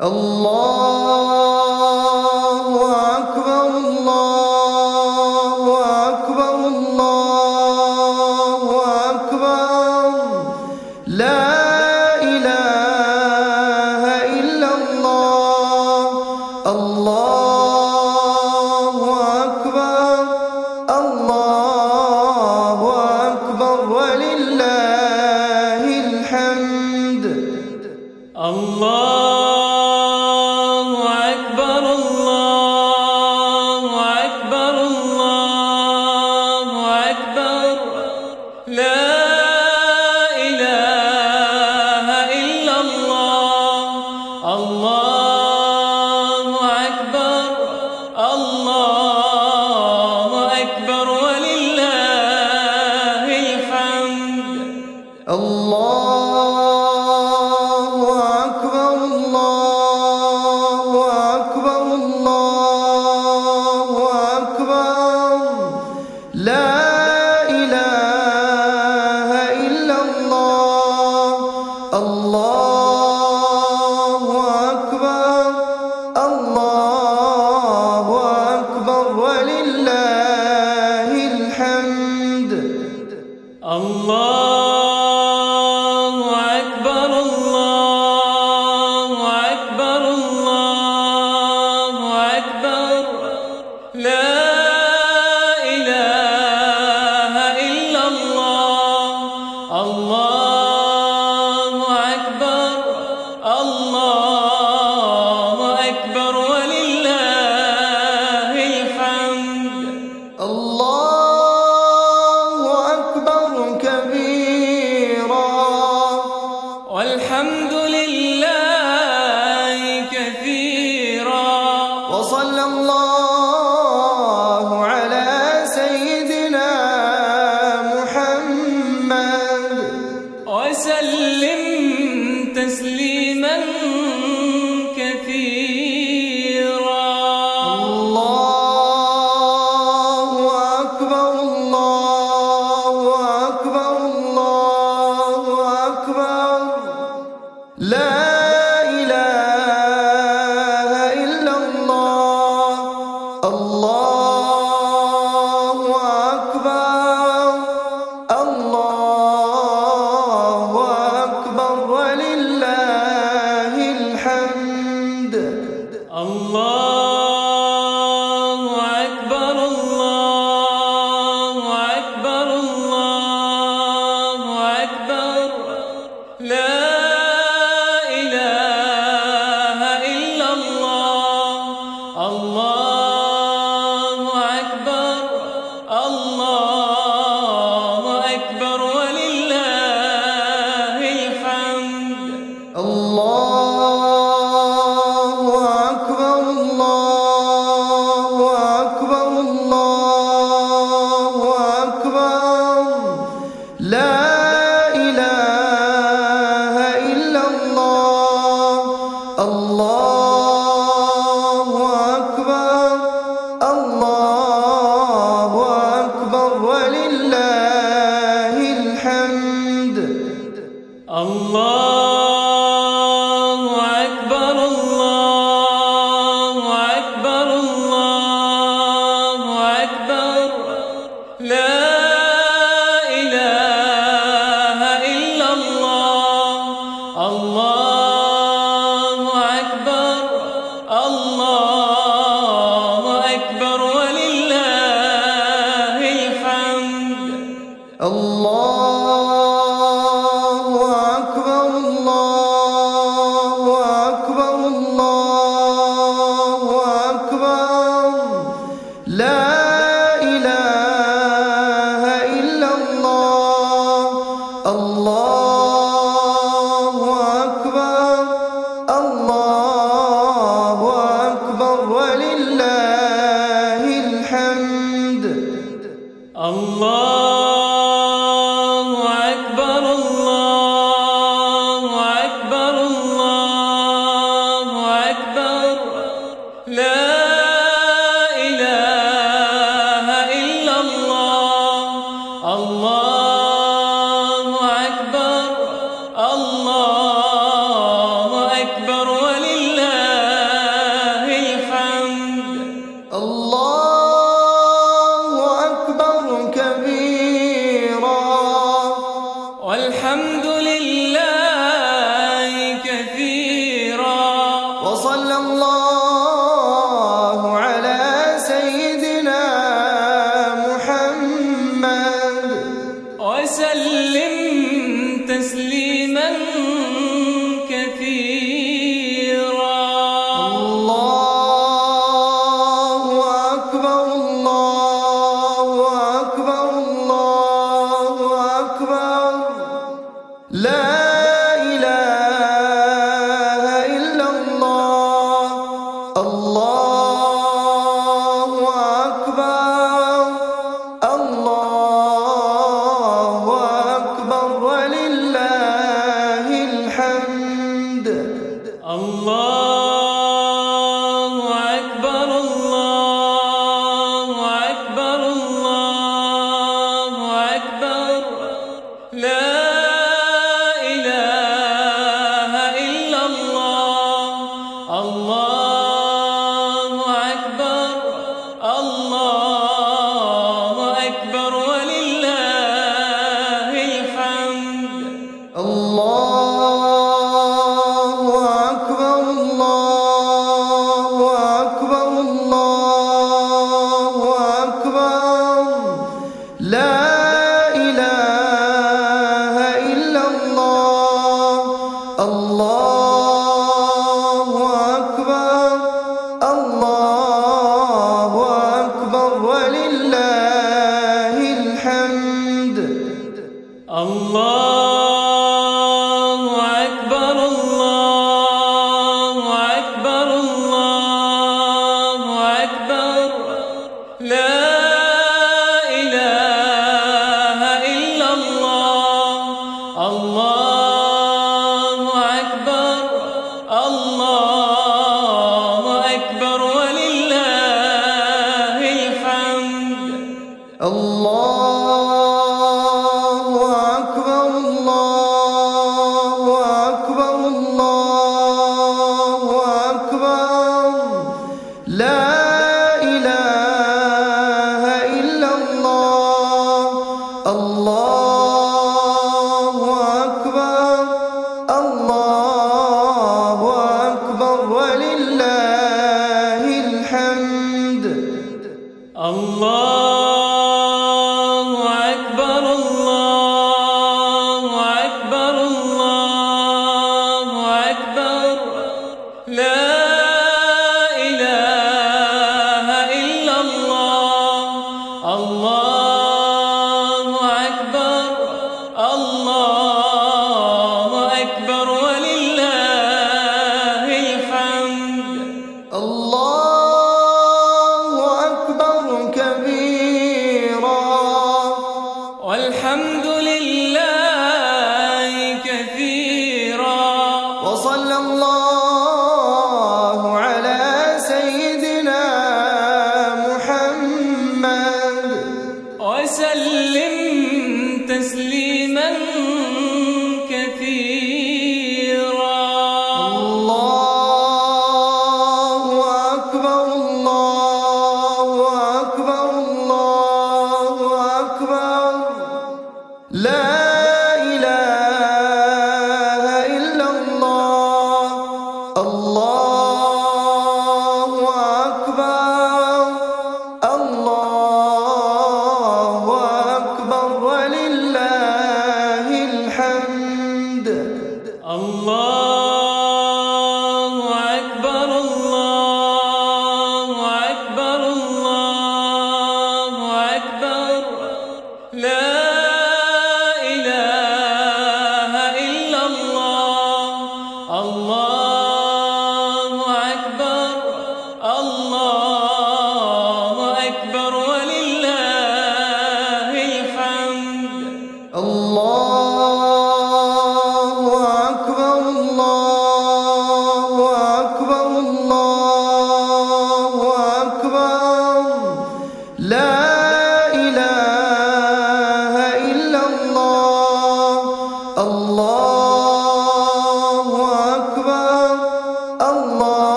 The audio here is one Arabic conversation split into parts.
Allah وصلى الله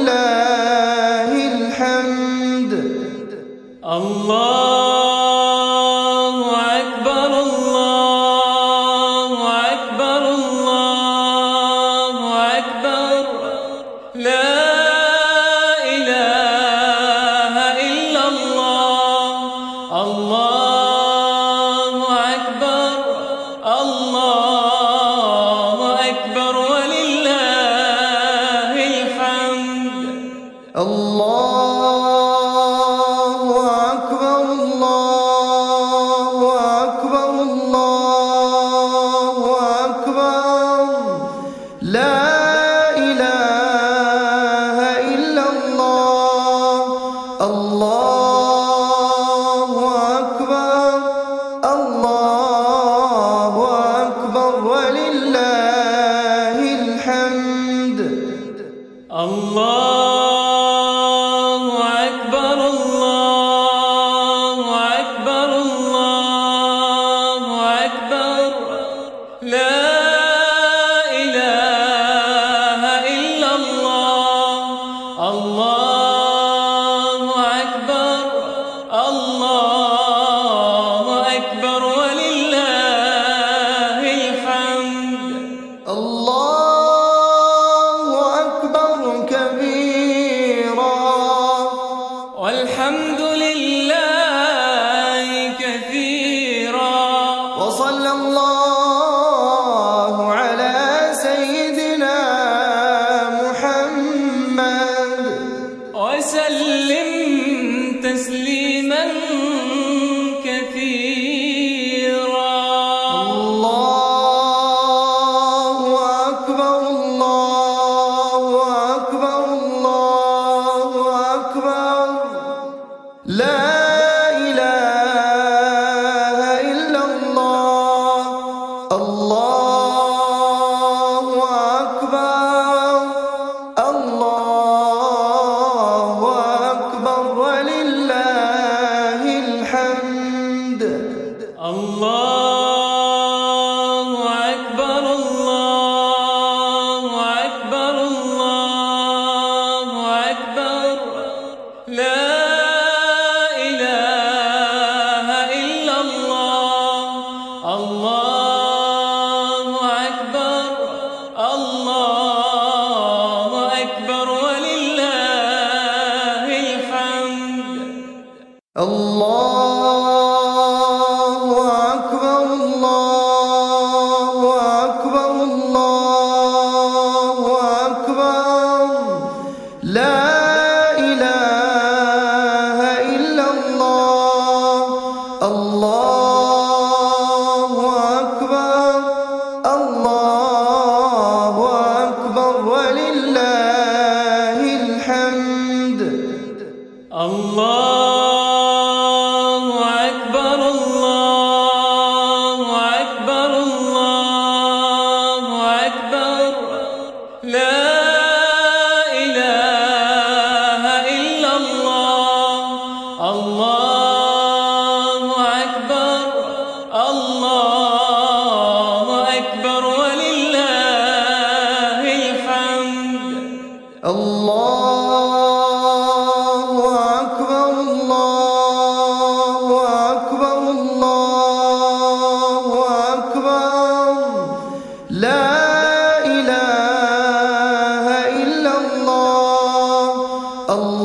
ولله الحمد. الله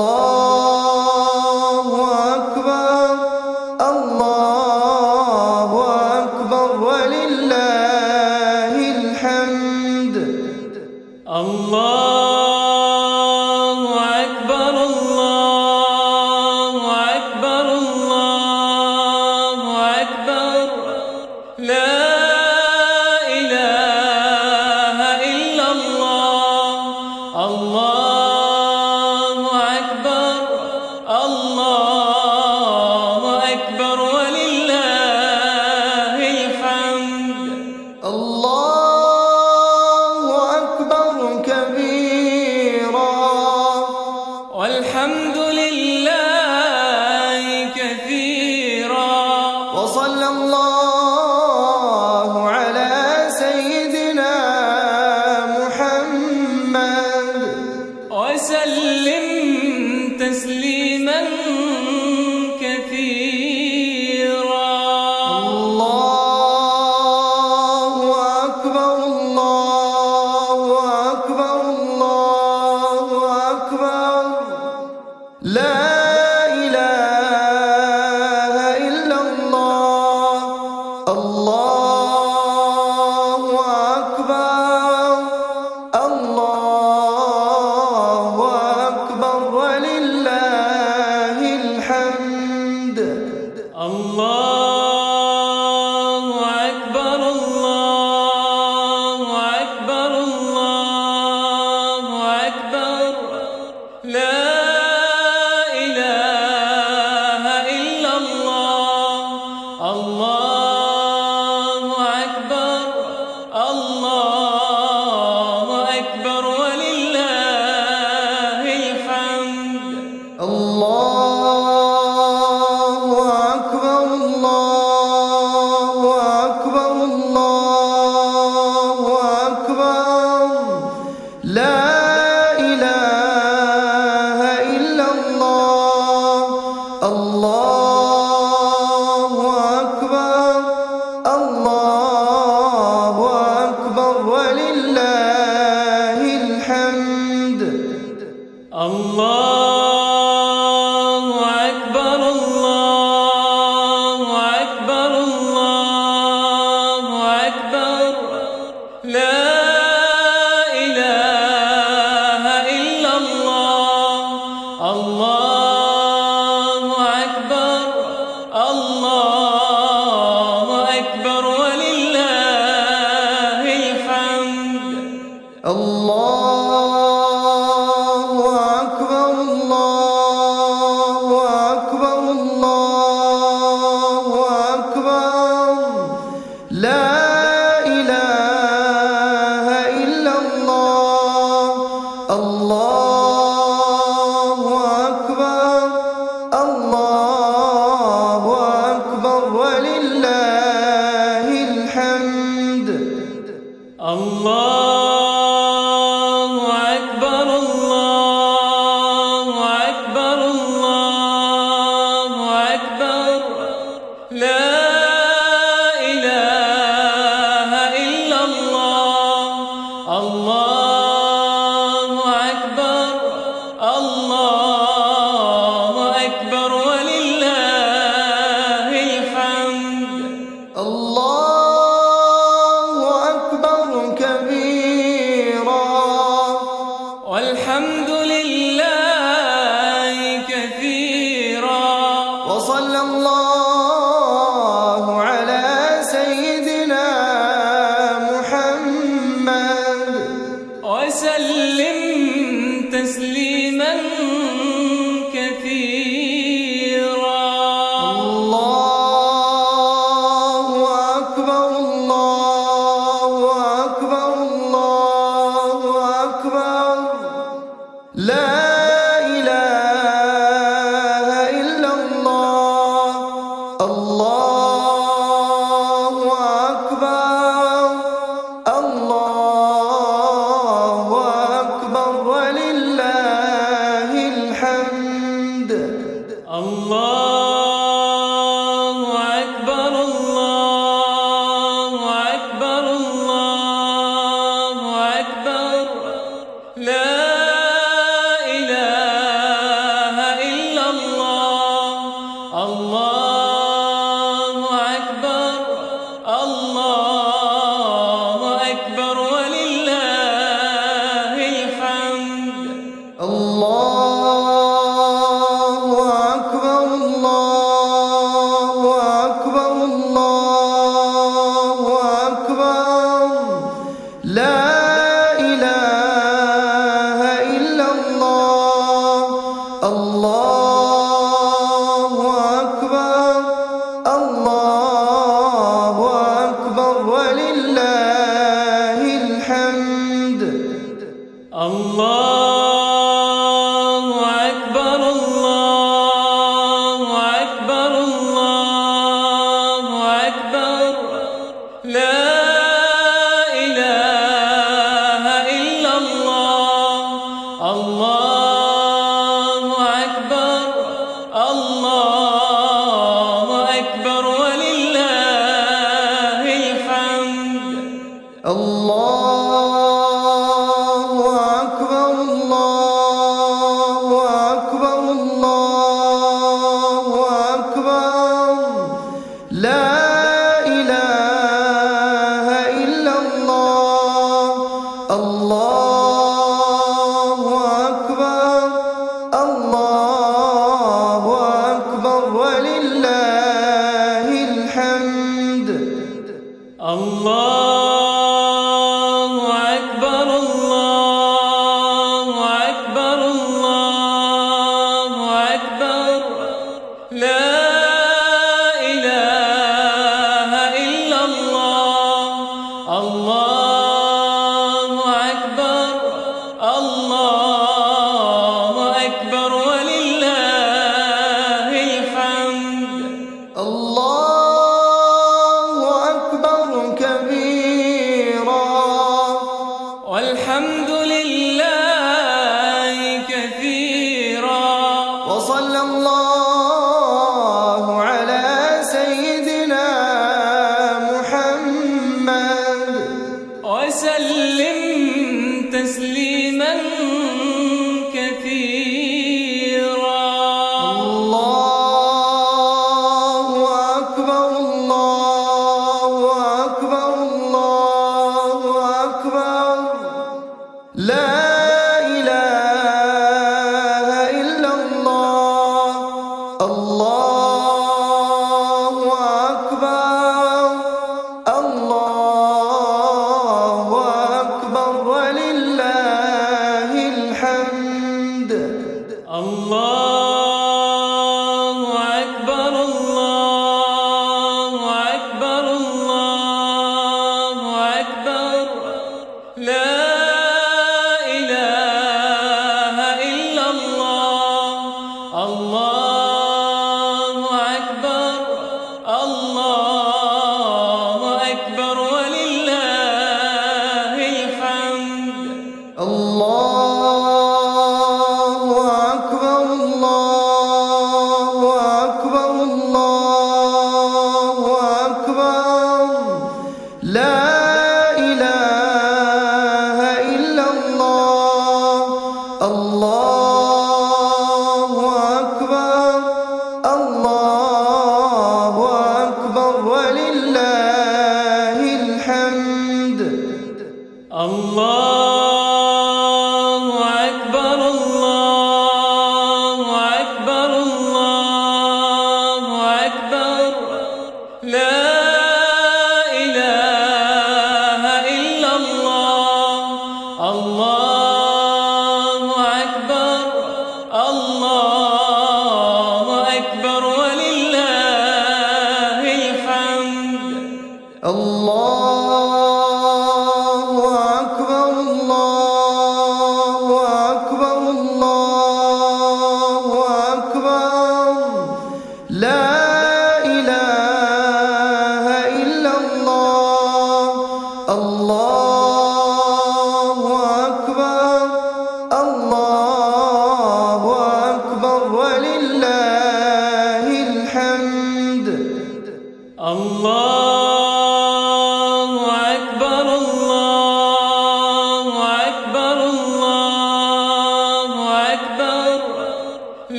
Oh. الله وصلى الله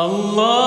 Allah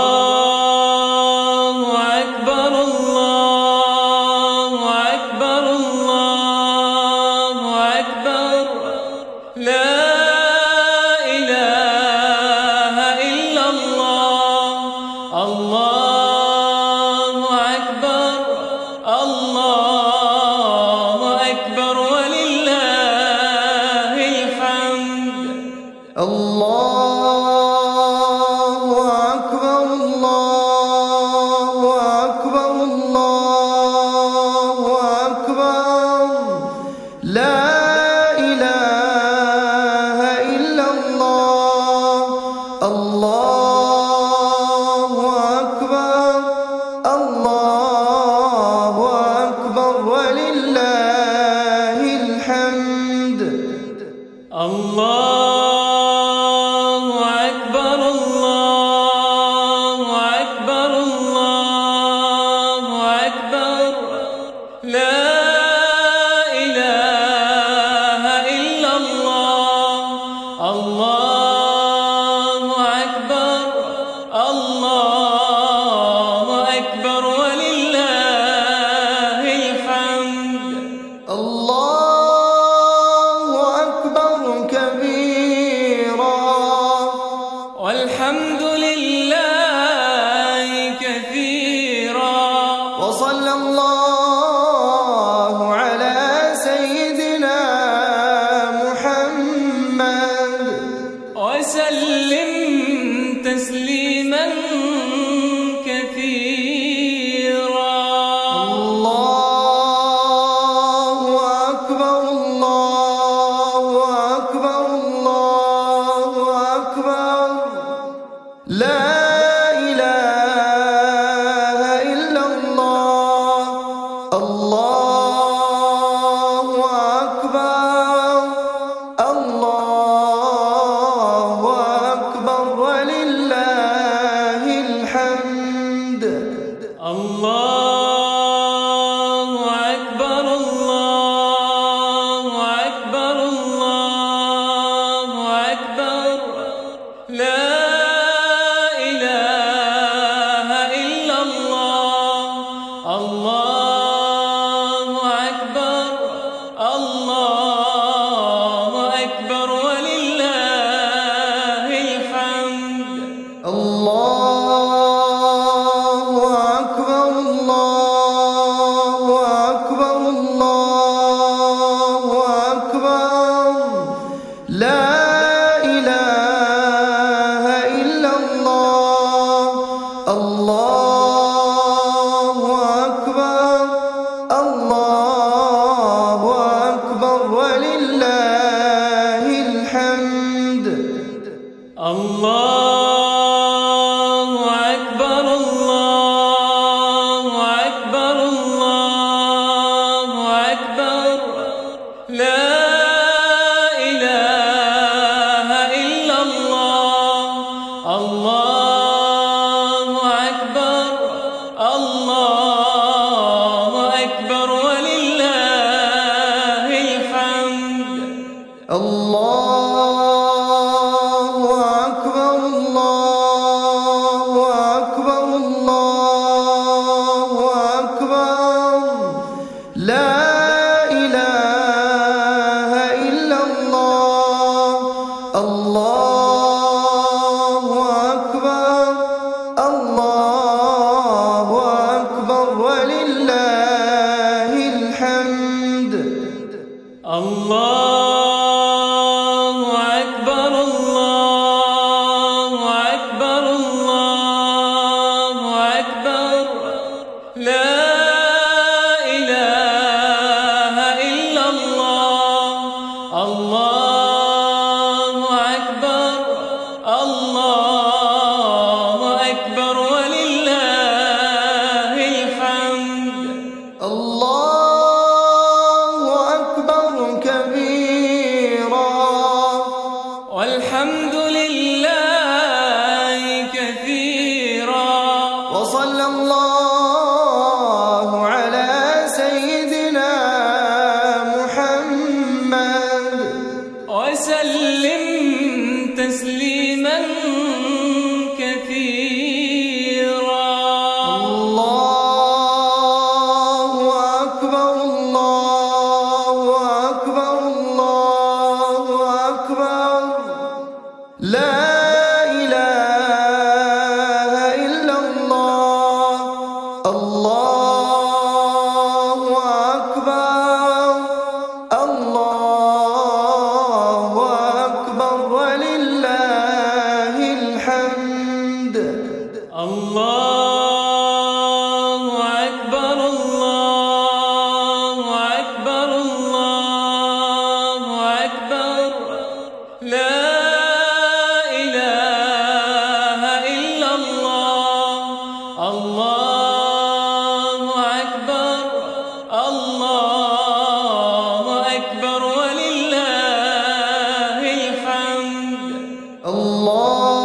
Allah.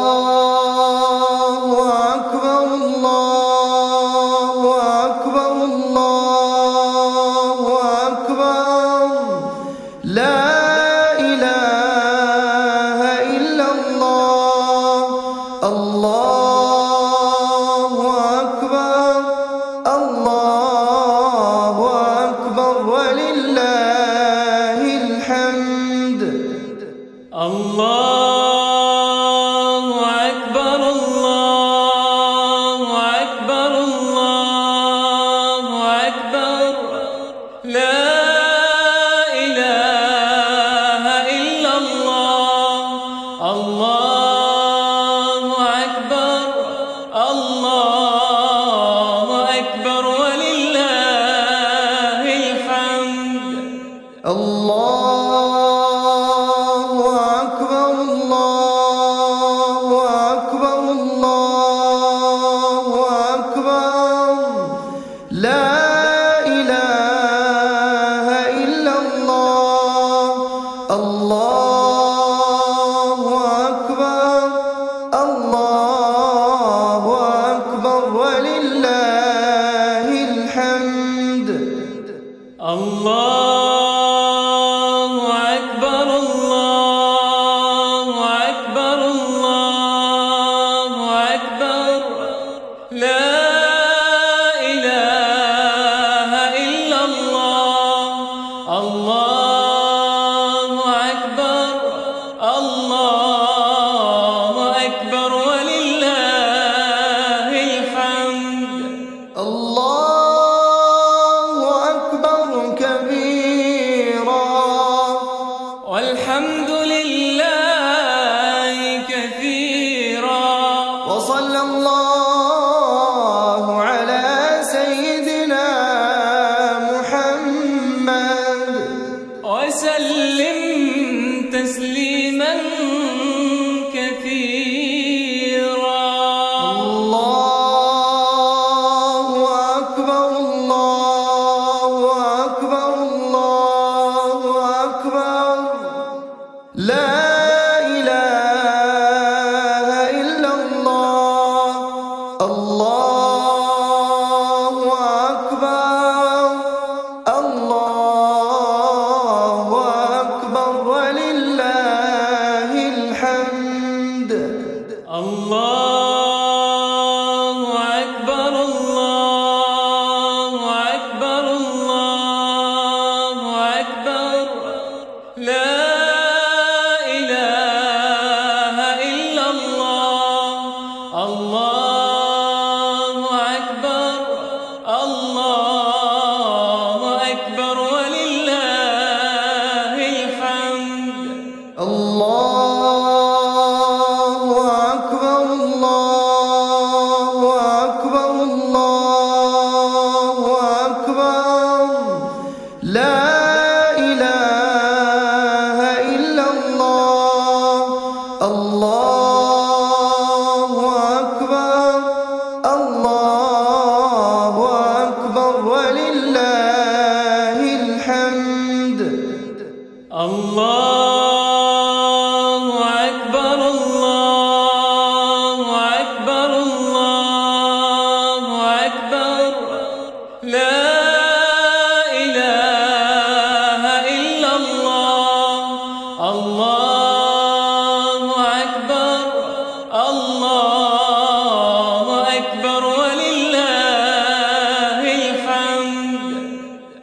وصلى الله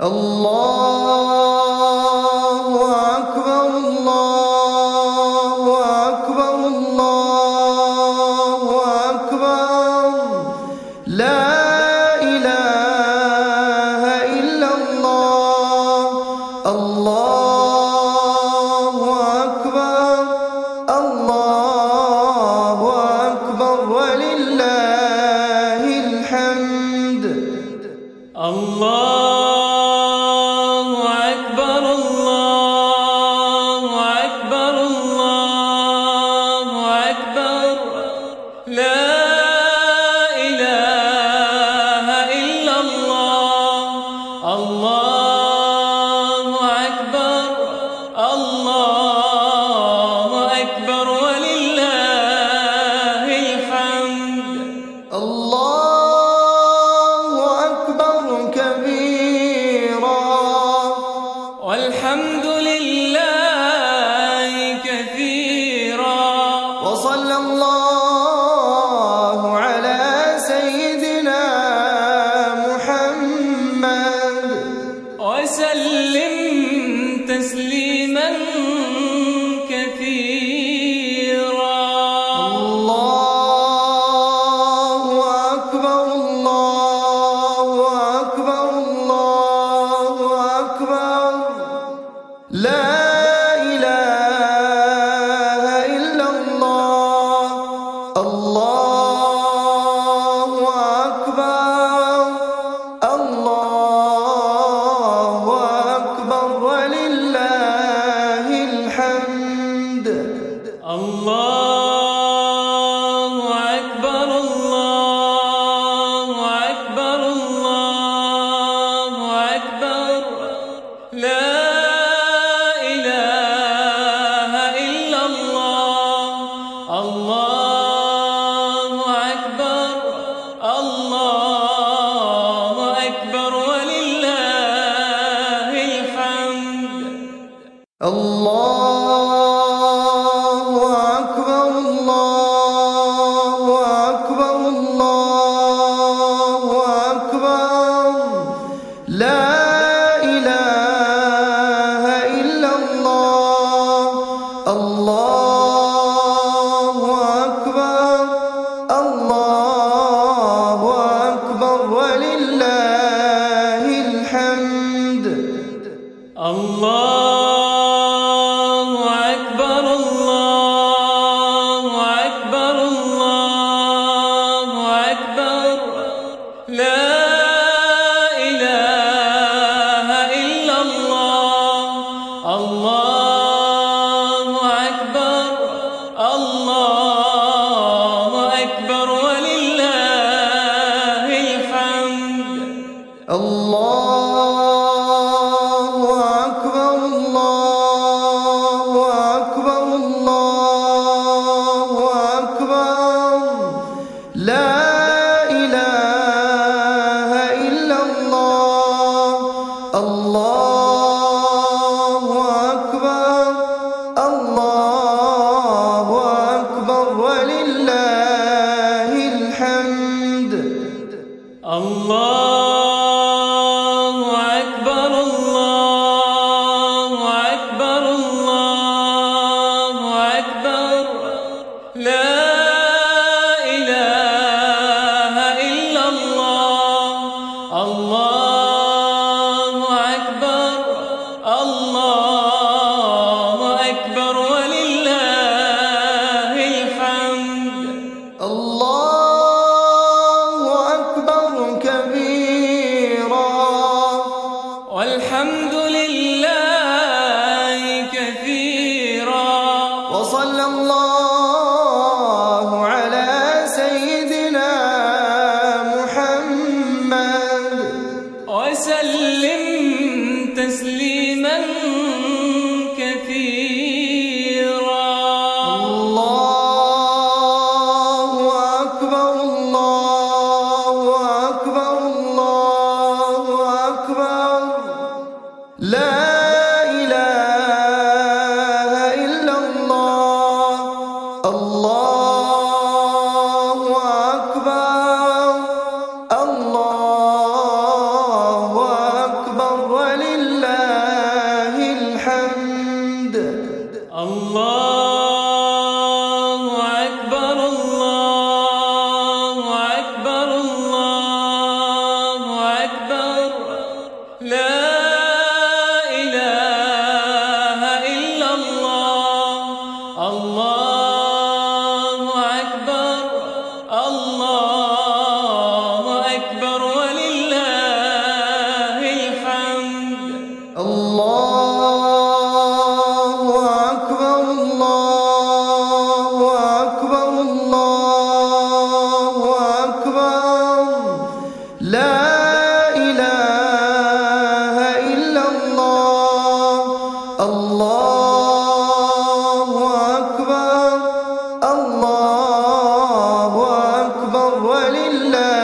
الله ولله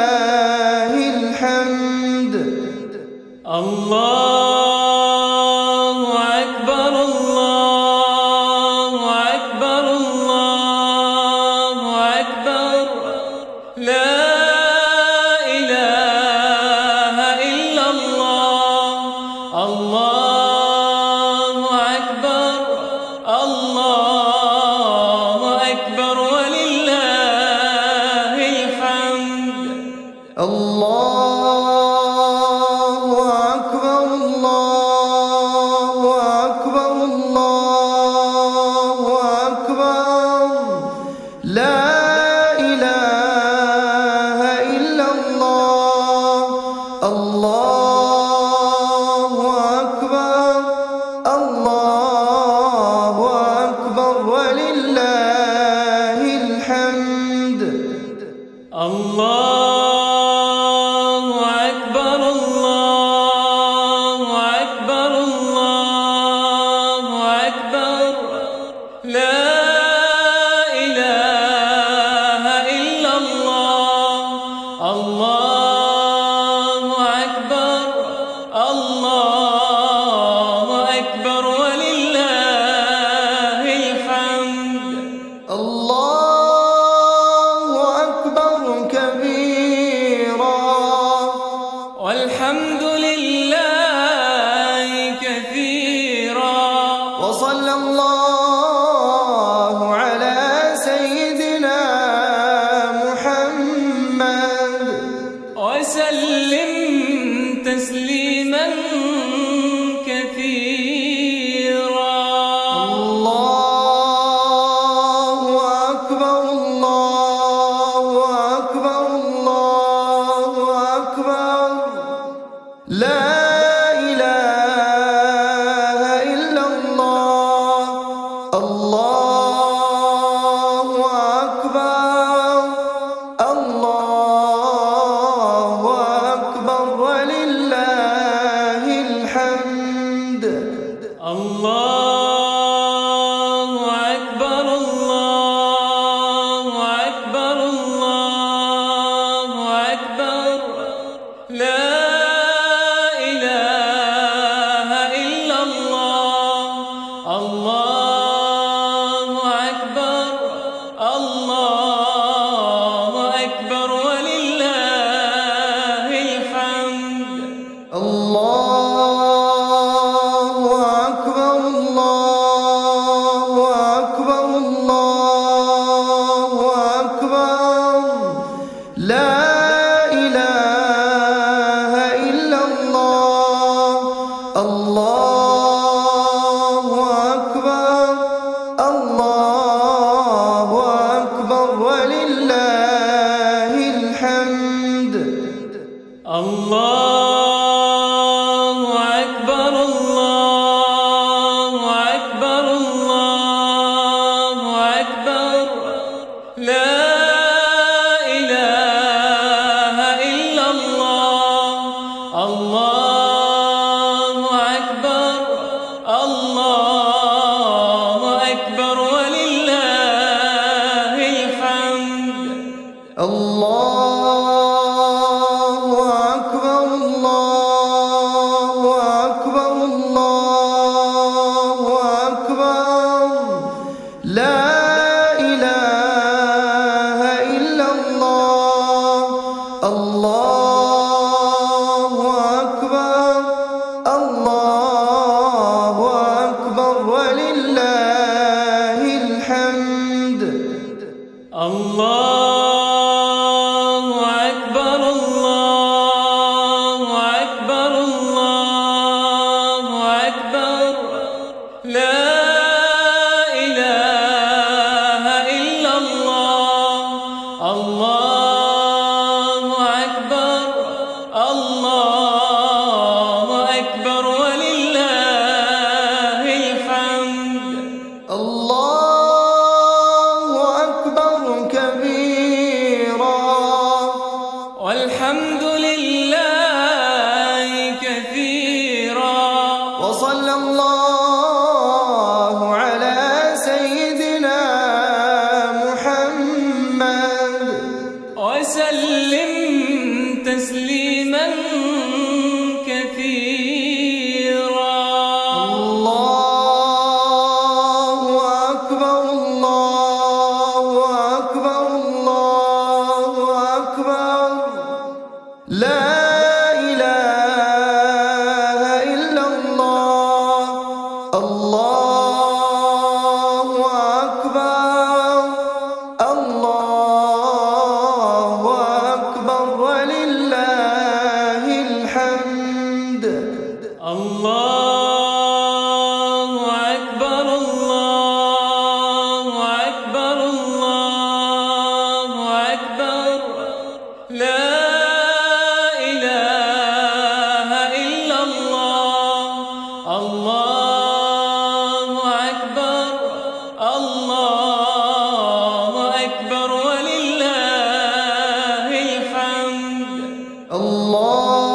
الله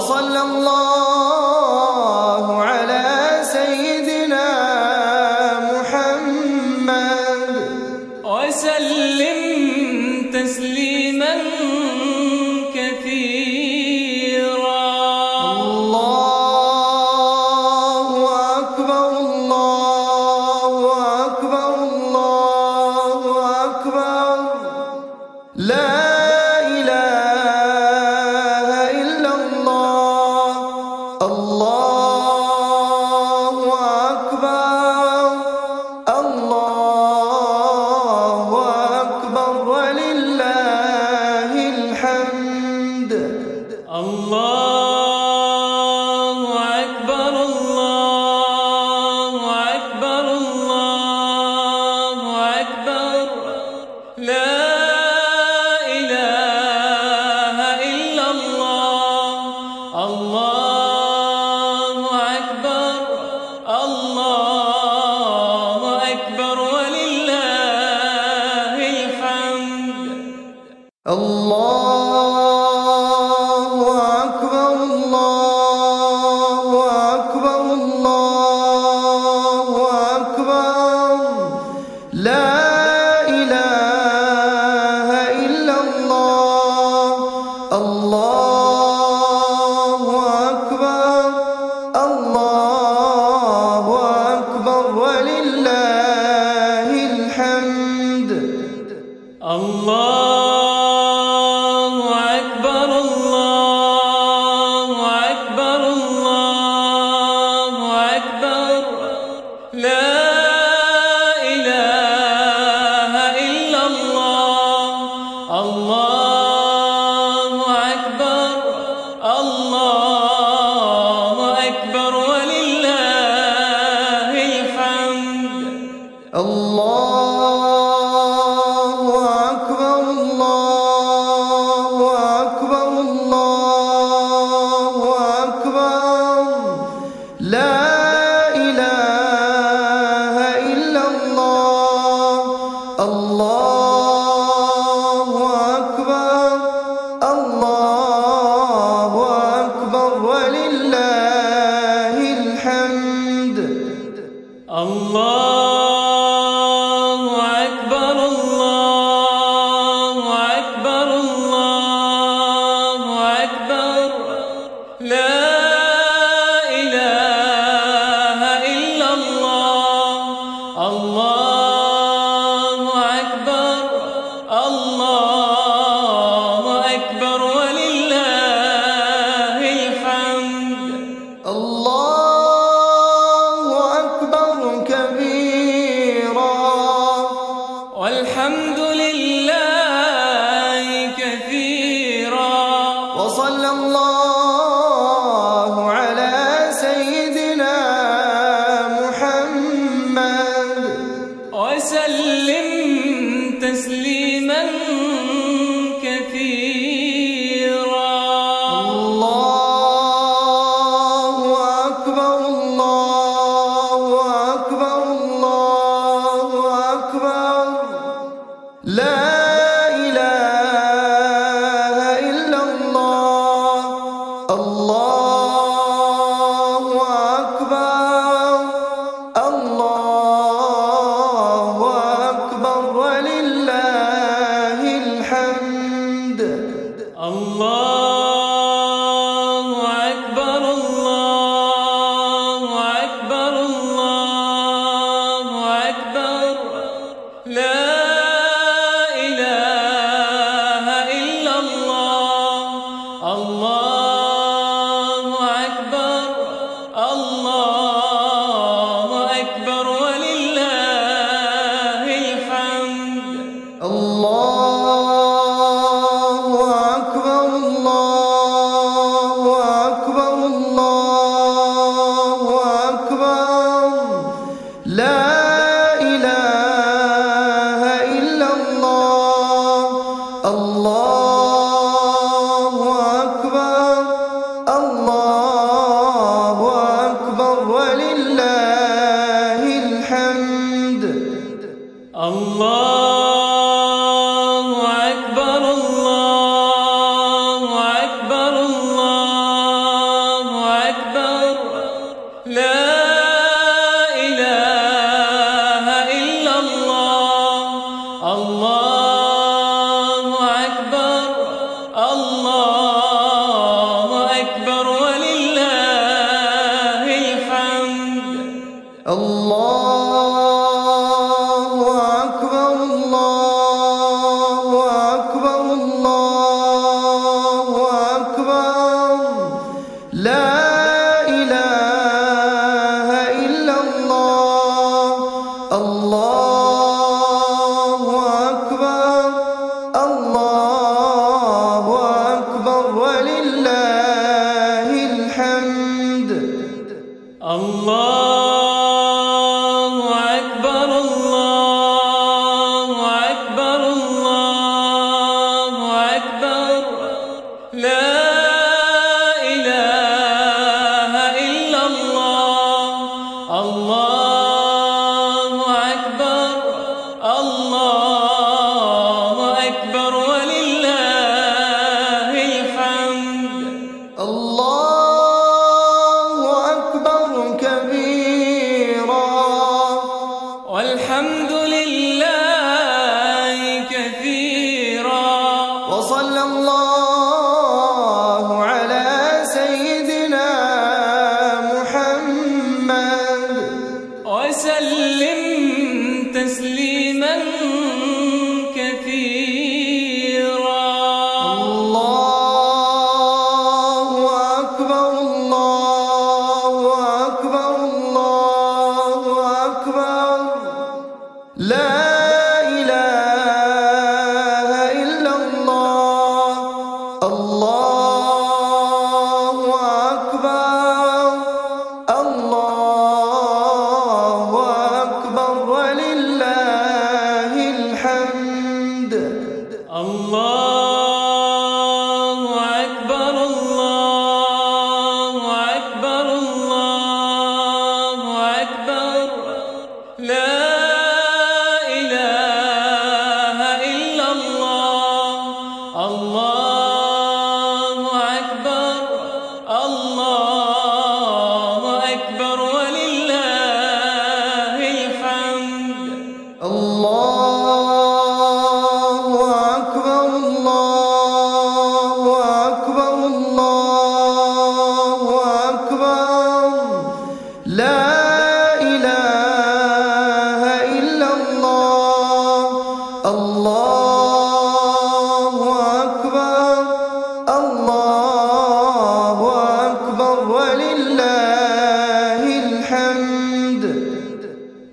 وصلى الله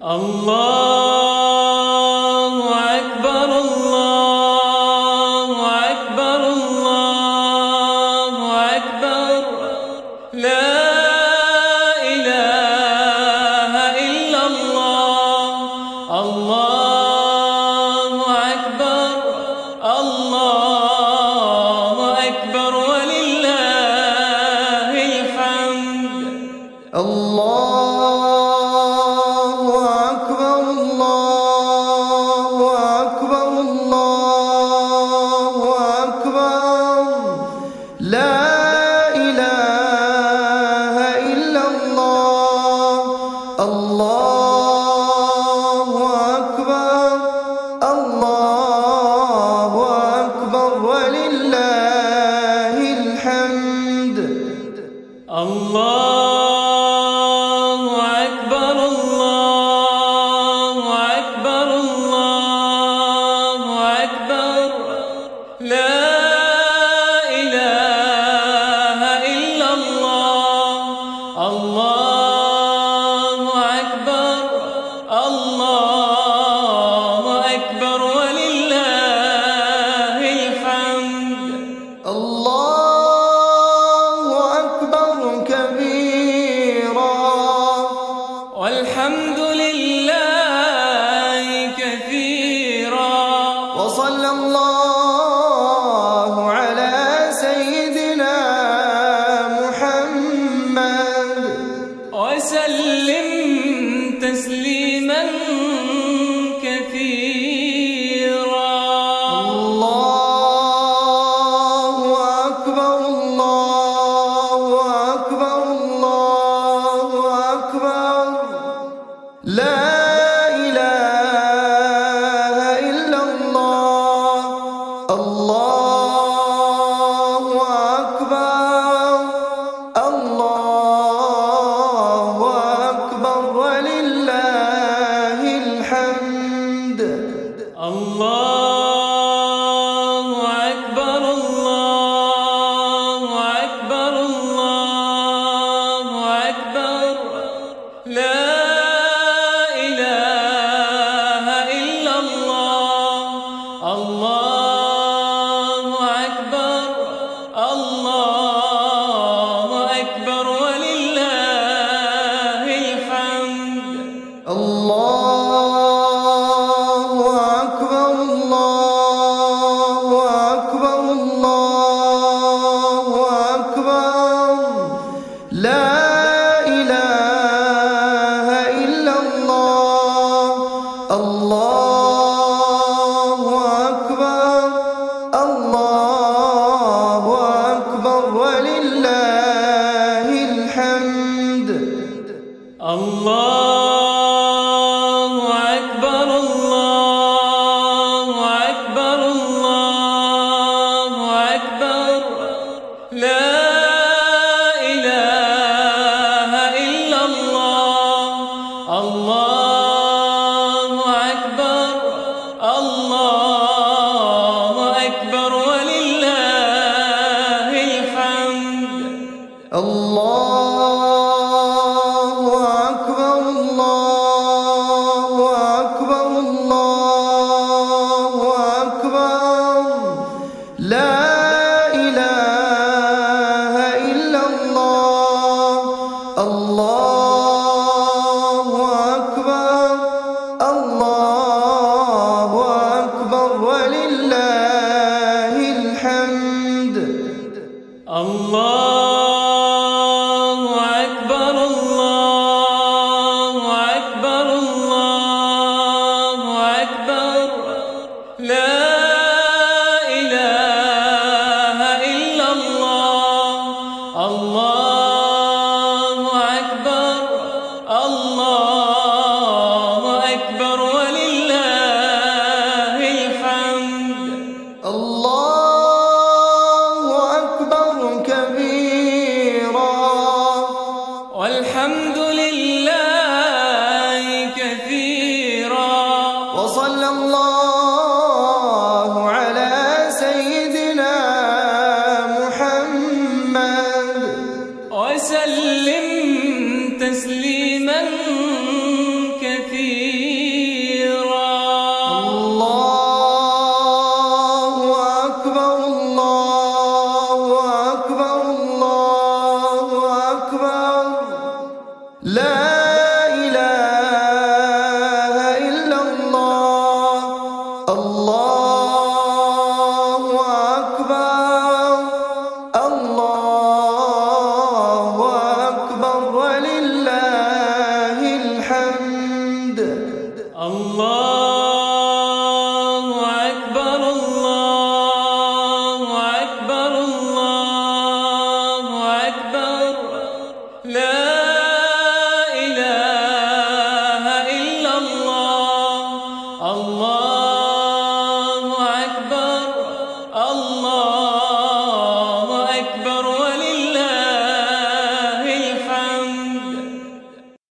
Allah